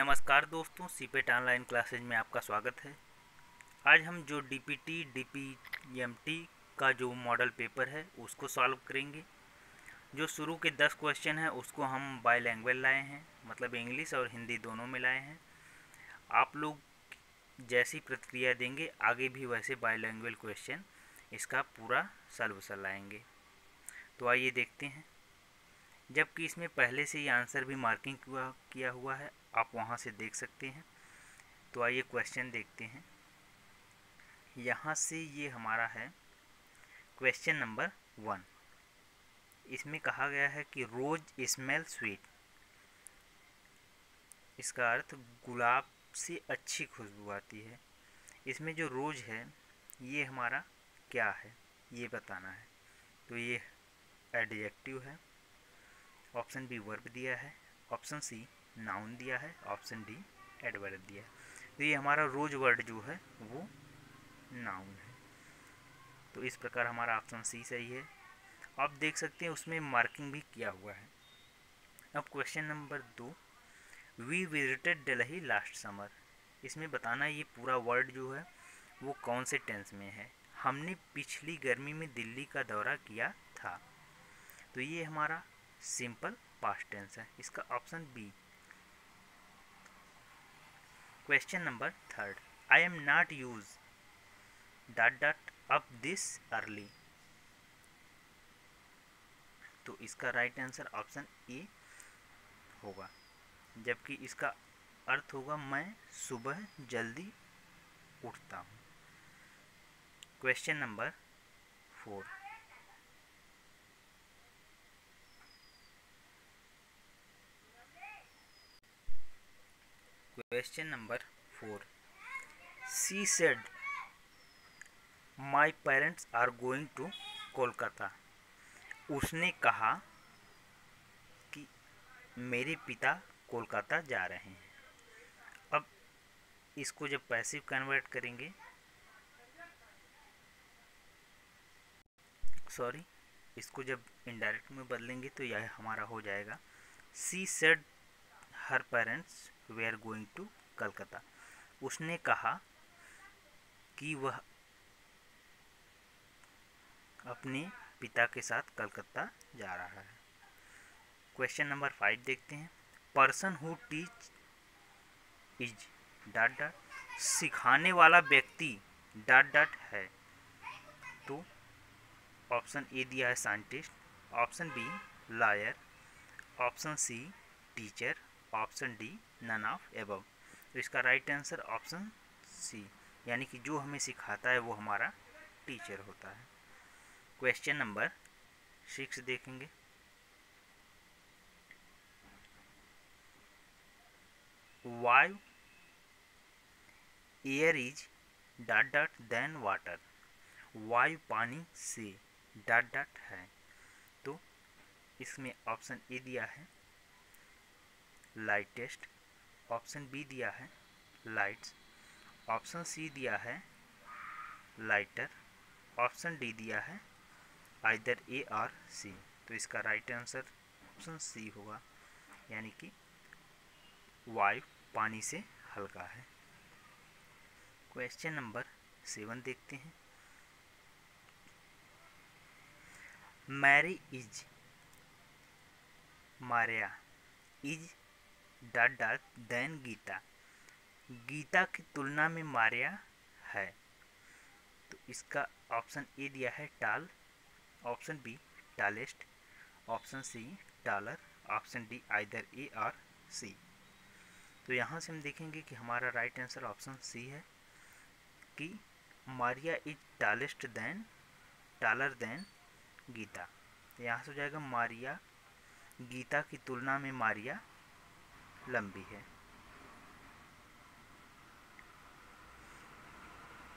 नमस्कार दोस्तों CIPET online classes में आपका स्वागत है। आज हम जो डीपीटी डीपीएमटी का जो मॉडल पेपर है, उसको सॉल्व करेंगे। जो शुरू के दस क्वेश्चन हैं, उसको हम बाई लैंग्वेज लाए हैं मतलब इंग्लिश और हिंदी दोनों में लाए हैं। आप लोग जैसी प्रतिक्रिया देंगे, आगे भी वैसे बाई लैंग्वेज क्वेश्चन इसका पूरा सॉल्यूशन लाएँगे। तो आइए देखते हैं। जबकि इसमें पहले से ही आंसर भी मार्किंग किया हुआ है। आप वहाँ से देख सकते हैं। तो आइए क्वेश्चन देखते हैं। यहाँ से ये हमारा है। Question number one. इसमें कहा गया है कि रोज स्मेल स्वीट। इसका अर्थ गुलाब से अच्छी खुशबू आती है। इसमें जो रोज है, ये हमारा क्या है? ये बताना है। तो ये एडजेक्टिव है। ऑप्शन बी वर्ब दिया है, ऑप्शन सी नाउन दिया है, ऑप्शन डी एडवर्ब दिया है। तो ये हमारा रोज वर्ड जो है, वो नाउन है। तो इस प्रकार हमारा ऑप्शन सी सही है। आप देख सकते हैं उसमें मार्किंग भी किया हुआ है। अब क्वेश्चन नंबर दो we visited Delhi last summer इसमें बताना ये पूरा वर्ड जो है, वो कौन से टेंस में है? हमने पिछली गर्मी में दिल्ली का दौरा किया था। तो ये हमारा सिंपल पास्ट टेंस है। इसका option B. Question number third. I am not use dot dot up this early. तो इसका राइट आंसर ऑप्शन ए होगा। जबकि इसका अर्थ होगा, मैं सुबह जल्दी उठता हूँ। Question number four. Question number four she said my parents are going to Kolkata उसने कहा कि मेरे पिता कोलकाता जा रहे हैं। अब इसको जब पैसिव कन्वर्ट करेंगे। सॉरी इसको जब इनडायरेक्ट में बदलेंगे तो यह हमारा हो जाएगा। She said her parents were are going to Calcutta उसने कहा कि वह अपने पिता के साथ कलकत्ता जा रहा है। क्वेश्चन नंबर फाइव देखते हैं। Person who teach is dot dot सिखाने वाला व्यक्ति डाट डाट है। तो ऑप्शन ए दिया है scientist option B lawyer option C teacher option D none of above तो इसका राइट आंसर ऑप्शन सी यानी कि जो हमें सिखाता है वो हमारा टीचर होता है। क्वेश्चन नंबर सिक्स देखेंगे। वायु air is dot dot than water वायु पानी से डॉट डॉट है? तो इसमें ऑप्शन ए दिया है। लाइटेस्ट ऑप्शन बी दिया है लाइट्स, ऑप्शन सी दिया है लाइटर, ऑप्शन डी दिया है आइदर ए और सी। तो इसका राइट आंसर ऑप्शन सी होगा, यानी कि वायु पानी से हल्का है। क्वेश्चन नंबर सेवन देखते हैं। Mary is, Maria is dot dot, than Geeta. Gita की तुलना में मारिया है। तो इसका ऑप्शन ए दिया है tall, option B tallest, option C taller, option D either A और सी। तो यहाँ से हम देखेंगे कि हमारा राइट आंसर ऑप्शन सी है कि Maria is tallest than, taller than Geeta. यहाँ से हो जाएगा मारिया, गीता की तुलना में मारिया लंबी है।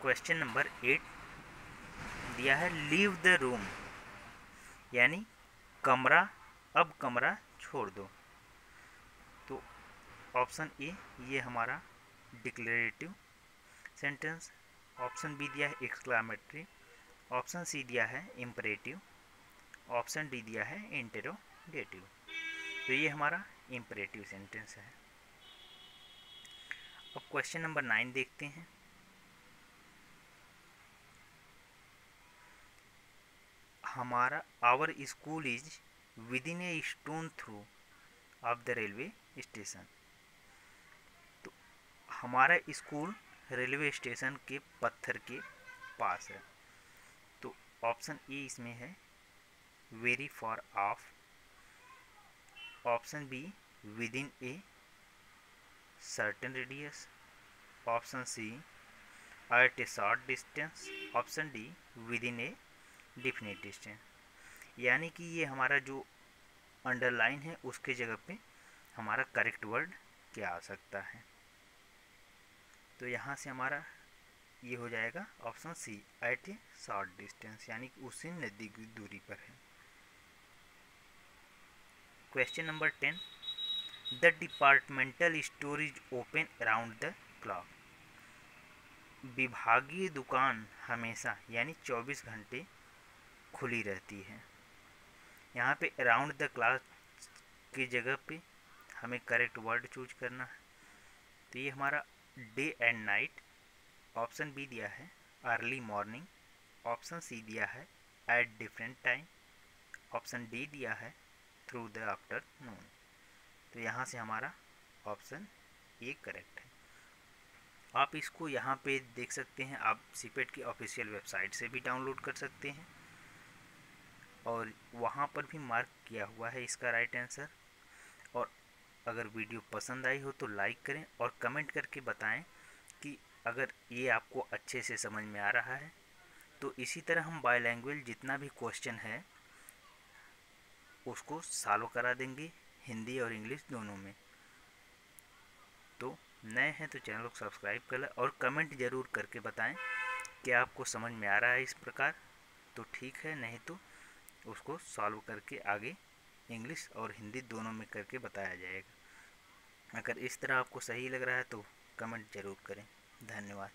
क्वेश्चन नंबर एट दिया है लीव द रूम यानी कमरा, अब कमरा छोड़ दो। तो ऑप्शन ए ये हमारा डिक्लेरेटिव सेंटेंस ऑप्शन बी दिया है एक्सक्लामेटरी ऑप्शन सी दिया है इम्परेटिव ऑप्शन डी दिया है इंटेरोगेटिव तो ये हमारा इम्परेटिव सेंटेंस है। अब क्वेश्चन नंबर नाइन देखते हैं। हमारा our school is within a stone throw of the railway station तो हमारा स्कूल रेलवे स्टेशन के पत्थर के पास है। तो ऑप्शन ए इसमें है very far off option B within a certain radius option C at a short distance option D within a definite distance यानी कि ये हमारा जो अंडरलाइन है, उसके जगह पे हमारा करेक्ट वर्ड क्या आ सकता है? तो यहाँ से हमारा ये हो जाएगा option C at a short distance यानी कि उससे नज़दीक दूरी पर है। Question number ten the departmental store is open around the clock विभागीय दुकान हमेशा, यानी 24 घंटे, खुली रहती है। यहाँ पे अराउंड द क्लास की जगह पे हमें करेक्ट वर्ड चूज़ करना है। तो ये हमारा day and night option B दिया है। अर्ली मॉर्निंग ऑप्शन सी दिया है। At different time option D दिया है। थ्रू द आफ्टरनून तो यहाँ से हमारा ऑप्शन ए करेक्ट है। आप इसको यहाँ पे देख सकते हैं। आप सीपेट की ऑफिशियल वेबसाइट से भी डाउनलोड कर सकते हैं। और वहाँ पर भी मार्क किया हुआ है इसका राइट आंसर और अगर वीडियो पसंद आई हो तो लाइक करें और कमेंट करके बताएँ कि अगर ये आपको अच्छे से समझ में आ रहा है। तो इसी तरह हम बाय लैंग्वेज जितना भी क्वेश्चन है उसको सॉल्व करा देंगे, हिंदी और इंग्लिश दोनों में। तो नए हैं तो चैनल को सब्सक्राइब कर और कमेंट ज़रूर करके बताएँ कि आपको समझ में आ रहा है इस प्रकार। तो ठीक है, नहीं तो उसको सॉल्व करके आगे इंग्लिश और हिंदी दोनों में करके बताया जाएगा। अगर इस तरह आपको सही लग रहा है तो कमेंट ज़रूर करें। धन्यवाद।